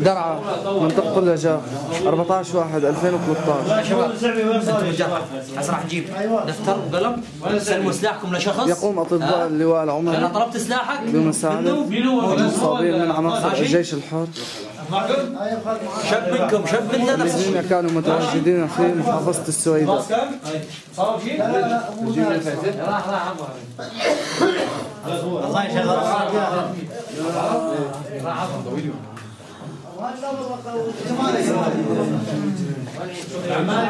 درعا منطقة النجاح 14 1 2013 شباب أنتم مجرد هسه راح نجيب دفتر وقلم سلموا سلاحكم لشخص. يقوم أطباء اللواء أنا العمري طلبت سلاحك. بمساعدة المصابين من عناصر. الجيش الحر. شاب منكم شاب من نفسه الذين كانوا متواجدين في محافظة السويداء الله يشغل. Tamam.